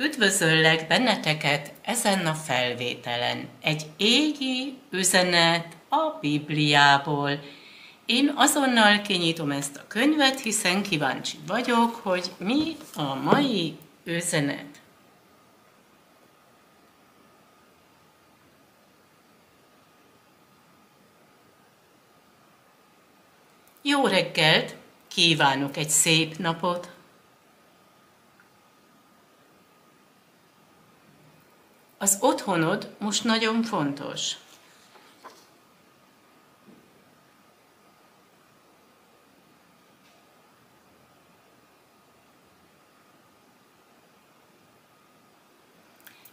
Üdvözöllek benneteket ezen a felvételen. Egy égi üzenet a Bibliából. Én azonnal kinyitom ezt a könyvet, hiszen kíváncsi vagyok, hogy mi a mai üzenet. Jó reggelt! Kívánok egy szép napot! Az otthonod most nagyon fontos.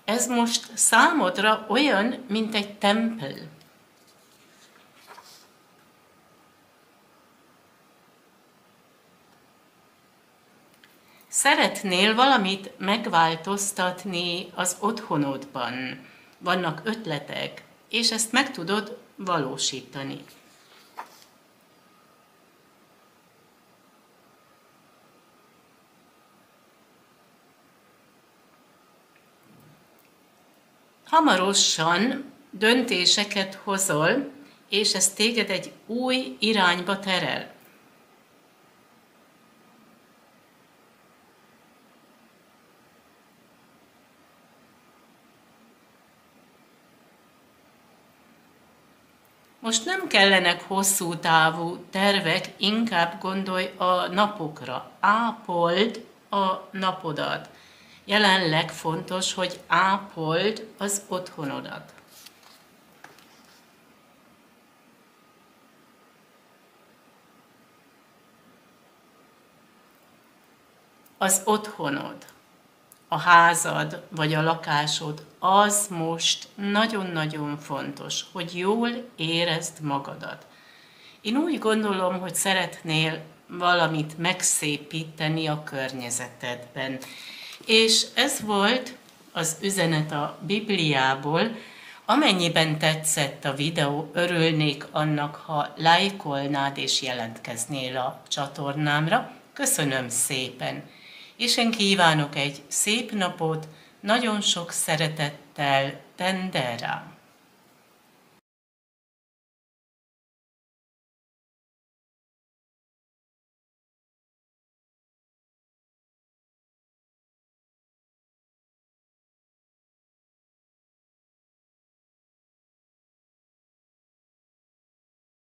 Ez most számodra olyan, mint egy tempel. Szeretnél valamit megváltoztatni az otthonodban. Vannak ötletek, és ezt meg tudod valósítani. Hamarosan döntéseket hozol, és ez téged egy új irányba terel. Most nem kellenek hosszú távú tervek, inkább gondolj a napokra. Ápold a napodat. Jelenleg fontos, hogy ápold az otthonodat. Az otthonod a házad vagy a lakásod, az most nagyon-nagyon fontos, hogy jól érezd magadat. Én úgy gondolom, hogy szeretnél valamit megszépíteni a környezetedben. És ez volt az üzenet a Bibliából, Amennyiben tetszett a videó, örülnék annak, ha lájkolnád és jelentkeznél a csatornámra. Köszönöm szépen! Én kívánok egy szép napot, nagyon sok szeretettel, Tendera!